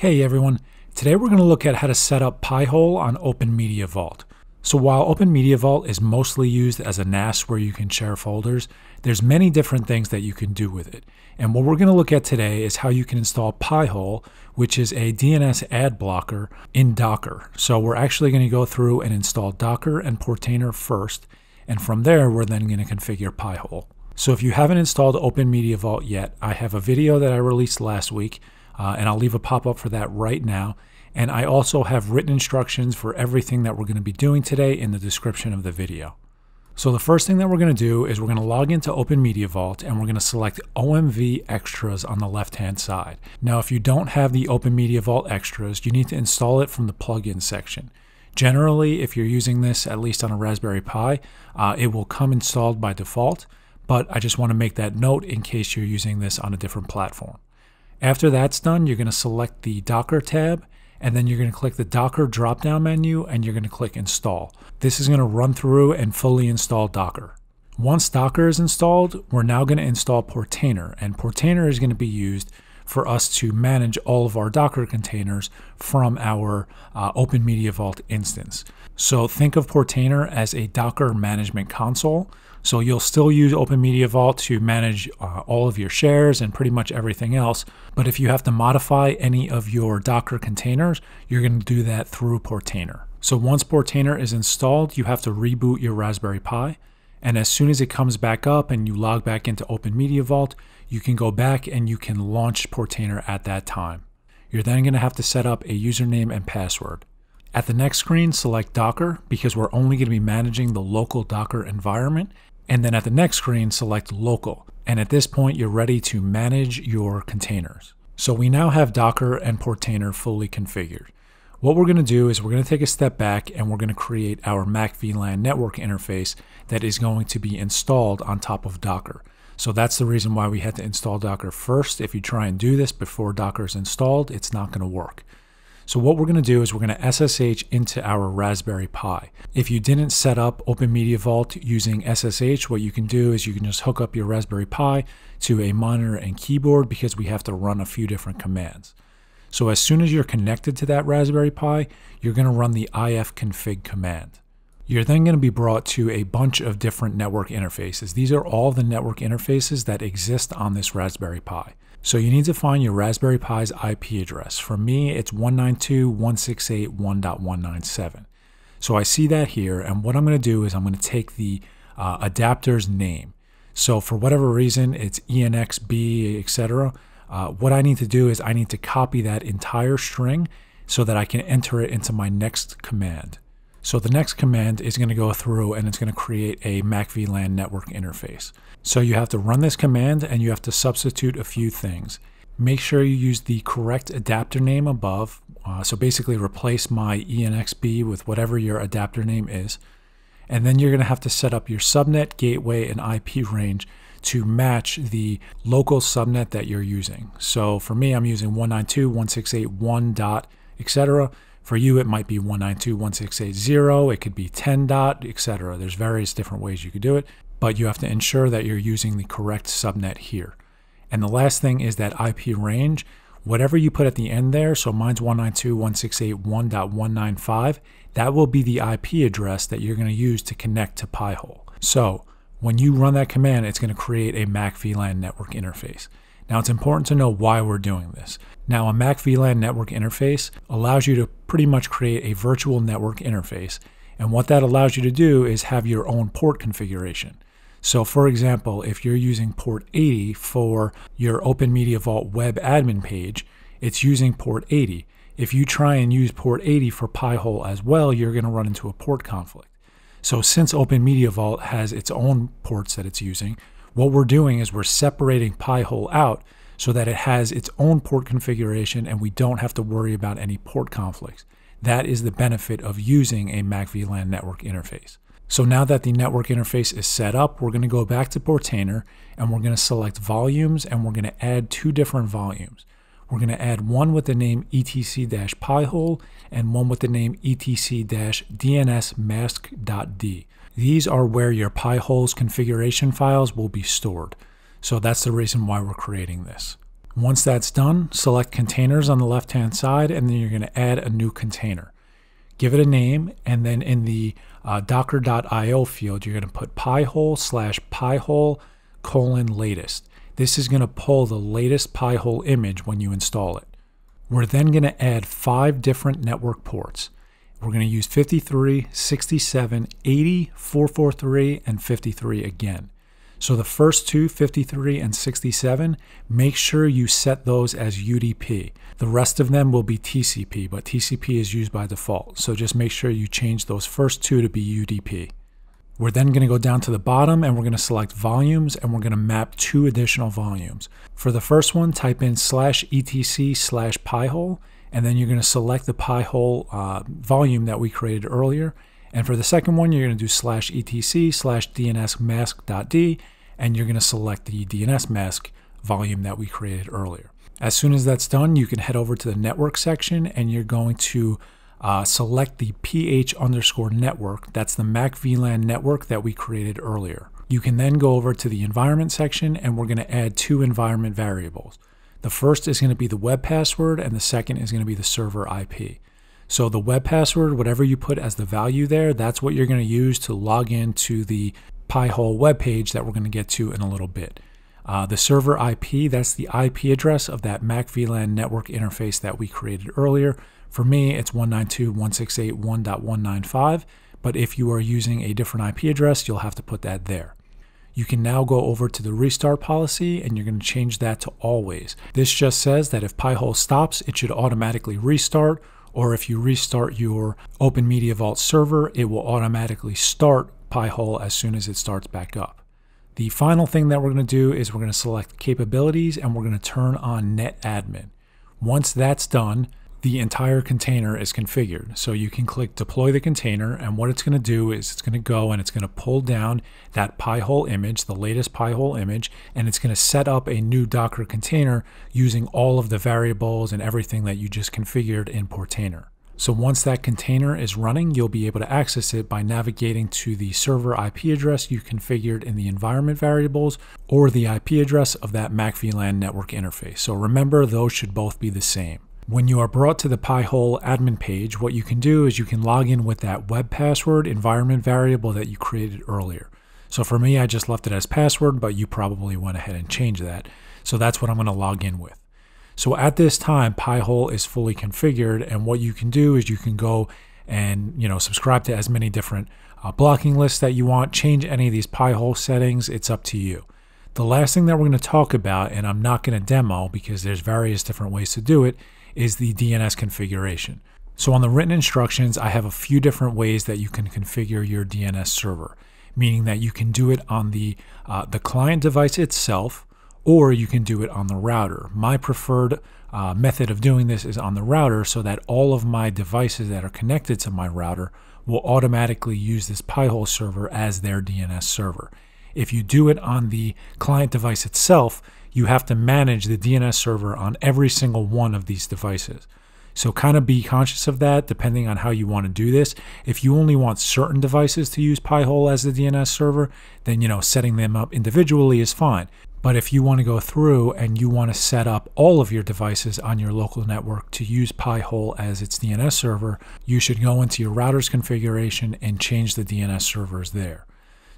Hey everyone, today we're going to look at how to set up Pi-hole on Open Media Vault. So while Open Media Vault is mostly used as a NAS where you can share folders, there's many different things that you can do with it. And what we're going to look at today is how you can install Pi-hole, which is a DNS ad blocker in Docker. So we're actually going to go through and install Docker and Portainer first, and from there we're then going to configure Pi-hole. So if you haven't installed Open Media Vault yet, I have a video that I released last week uh, and I'll leave a pop up for that right now. And I also have written instructions for everything that we're going to be doing today in the description of the video. So the first thing that we're going to do is we're going to log into Open Media Vault and we're going to select OMV Extras on the left hand side. Now if you don't have the Open Media Vault Extras, you need to install it from the plugin section. Generally, if you're using this, at least on a Raspberry Pi, uh, it will come installed by default, but I just want to make that note in case you're using this on a different platform. After that's done, you're going to select the Docker tab and then you're going to click the Docker drop-down menu and you're going to click install. This is going to run through and fully install Docker. Once Docker is installed, we're now going to install Portainer and Portainer is going to be used for us to manage all of our Docker containers from our uh, Open Media Vault instance. So think of Portainer as a Docker management console. So you'll still use Open Media Vault to manage uh, all of your shares and pretty much everything else. But if you have to modify any of your Docker containers, you're going to do that through Portainer. So once Portainer is installed, you have to reboot your Raspberry Pi. And as soon as it comes back up and you log back into Open Media Vault, you can go back and you can launch Portainer at that time. You're then going to have to set up a username and password. At the next screen, select Docker because we're only going to be managing the local Docker environment. And then at the next screen, select Local. And at this point, you're ready to manage your containers. So we now have Docker and Portainer fully configured. What we're going to do is we're going to take a step back and we're going to create our Mac VLAN network interface that is going to be installed on top of Docker. So that's the reason why we had to install Docker first. If you try and do this before Docker is installed, it's not going to work. So what we're going to do is we're going to SSH into our Raspberry Pi. If you didn't set up Open Media Vault using SSH, what you can do is you can just hook up your Raspberry Pi to a monitor and keyboard because we have to run a few different commands. So as soon as you're connected to that Raspberry Pi, you're going to run the ifconfig command. You're then going to be brought to a bunch of different network interfaces. These are all the network interfaces that exist on this Raspberry Pi. So you need to find your Raspberry Pi's IP address. For me, it's 192.168.1.197. So I see that here, and what I'm going to do is I'm going to take the uh, adapter's name. So for whatever reason, it's ENXB, etc. Uh, what I need to do is I need to copy that entire string so that I can enter it into my next command. So the next command is going to go through and it's going to create a Mac VLAN network interface. So you have to run this command and you have to substitute a few things. Make sure you use the correct adapter name above. Uh, so basically replace my ENXB with whatever your adapter name is. And then you're going to have to set up your subnet, gateway, and IP range to match the local subnet that you're using. So for me, I'm using 192.168.1. etc. For you, it might be 192.168.0, it could be 10 dot, etc. There's various different ways you could do it, but you have to ensure that you're using the correct subnet here. And the last thing is that IP range. Whatever you put at the end there, so mine's 192.168.1.195, that will be the IP address that you're going to use to connect to Pi-hole. So when you run that command, it's going to create a Mac VLAN network interface. Now it's important to know why we're doing this. Now a Mac VLAN network interface allows you to pretty much create a virtual network interface. And what that allows you to do is have your own port configuration. So for example, if you're using port 80 for your Open Media Vault web admin page, it's using port 80. If you try and use port 80 for Pi-hole as well, you're going to run into a port conflict. So since Open Media Vault has its own ports that it's using, what we're doing is we're separating Pi-hole out so that it has its own port configuration and we don't have to worry about any port conflicts. That is the benefit of using a Mac VLAN network interface. So now that the network interface is set up, we're going to go back to Portainer and we're going to select volumes and we're going to add two different volumes. We're going to add one with the name etc-pi-hole and one with the name etc-dnsmasq.d. These are where your Pi-hole's configuration files will be stored. So that's the reason why we're creating this. Once that's done, select containers on the left hand side, and then you're going to add a new container. Give it a name, and then in the uh, docker.io field, you're going to put pi-hole slash pi-hole colon latest. This is going to pull the latest Pi-hole image when you install it. We're then going to add five different network ports. We're going to use 53, 67, 80, 443, and 53 again. So the first two, 53 and 67, make sure you set those as UDP. The rest of them will be TCP, but TCP is used by default. So just make sure you change those first two to be UDP. We're then going to go down to the bottom and we're going to select volumes and we're going to map two additional volumes. For the first one, type in slash etc slash pi-hole and then you're going to select the pi-hole uh, volume that we created earlier and for the second one, you're going to do slash etc slash dnsmasq.d, and you're going to select the dnsmasq volume that we created earlier. As soon as that's done, you can head over to the network section and you're going to uh, select the ph underscore network. That's the Mac VLAN network that we created earlier. You can then go over to the environment section and we're going to add two environment variables. The first is going to be the web password and the second is going to be the server IP. So the web password, whatever you put as the value there, that's what you're going to use to log into the Pi-hole web page that we're going to get to in a little bit. Uh, the server IP, that's the IP address of that Mac VLAN network interface that we created earlier. For me, it's 192.168.1.195, but if you are using a different IP address, you'll have to put that there. You can now go over to the restart policy and you're going to change that to always. This just says that if Pi-hole stops, it should automatically restart or if you restart your Open Media Vault server, it will automatically start Pi-hole as soon as it starts back up. The final thing that we're going to do is we're going to select capabilities and we're going to turn on netadmin. Once that's done, the entire container is configured. So you can click deploy the container and what it's going to do is it's going to go and it's going to pull down that Pi-hole image, the latest Pi-hole image, and it's going to set up a new Docker container using all of the variables and everything that you just configured in Portainer. So once that container is running, you'll be able to access it by navigating to the server IP address you configured in the environment variables or the IP address of that Mac VLAN network interface. So remember, those should both be the same. When you are brought to the Pi-hole admin page, what you can do is you can log in with that web password environment variable that you created earlier. So for me, I just left it as password, but you probably went ahead and changed that. So that's what I'm going to log in with. So at this time, Pi-hole is fully configured, and what you can do is you can go and you know subscribe to as many different uh, blocking lists that you want. Change any of these Pi-hole settings. It's up to you. The last thing that we're going to talk about, and I'm not going to demo because there's various different ways to do it, is the DNS configuration. So on the written instructions, I have a few different ways that you can configure your DNS server, meaning that you can do it on the, uh, the client device itself, or you can do it on the router. My preferred uh, method of doing this is on the router so that all of my devices that are connected to my router will automatically use this Pi-hole server as their DNS server. If you do it on the client device itself, you have to manage the DNS server on every single one of these devices. So kind of be conscious of that depending on how you want to do this. If you only want certain devices to use Pi-hole as the DNS server, then you know setting them up individually is fine. But if you want to go through and you want to set up all of your devices on your local network to use Pi-hole as its DNS server, you should go into your router's configuration and change the DNS servers there.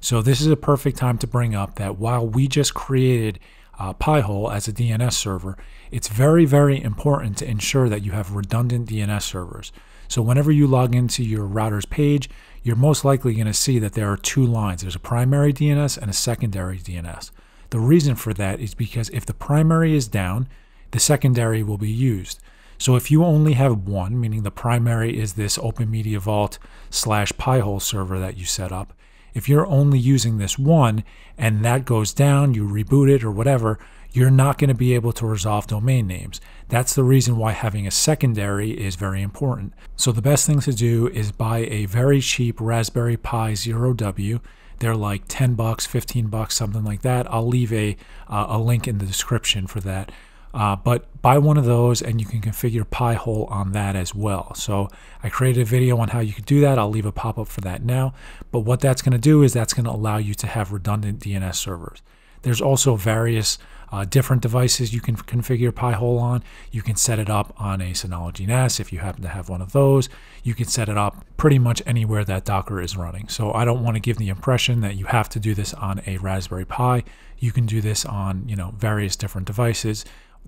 So this is a perfect time to bring up that while we just created uh, Pi-hole as a DNS server, it's very, very important to ensure that you have redundant DNS servers. So whenever you log into your router's page, you're most likely going to see that there are two lines. There's a primary DNS and a secondary DNS. The reason for that is because if the primary is down, the secondary will be used. So if you only have one, meaning the primary is this Open Media Vault slash Pi-hole server that you set up, if you're only using this one and that goes down, you reboot it or whatever, you're not going to be able to resolve domain names. That's the reason why having a secondary is very important. So the best thing to do is buy a very cheap Raspberry Pi Zero W. They're like 10 bucks, 15 bucks, something like that. I'll leave a, uh, a link in the description for that. Uh, but buy one of those and you can configure Pi-hole on that as well. So I created a video on how you could do that. I'll leave a pop-up for that now. But what that's going to do is that's going to allow you to have redundant DNS servers. There's also various uh, different devices you can configure Pi-hole on. You can set it up on a Synology NAS if you happen to have one of those. You can set it up pretty much anywhere that Docker is running. So I don't want to give the impression that you have to do this on a Raspberry Pi. You can do this on you know various different devices.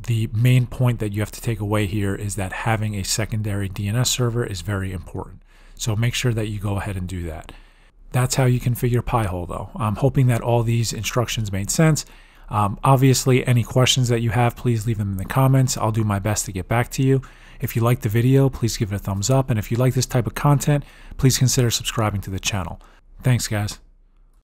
The main point that you have to take away here is that having a secondary DNS server is very important. So make sure that you go ahead and do that. That's how you configure Pi-hole though. I'm hoping that all these instructions made sense. Um, obviously, any questions that you have, please leave them in the comments. I'll do my best to get back to you. If you like the video, please give it a thumbs up. And if you like this type of content, please consider subscribing to the channel. Thanks, guys.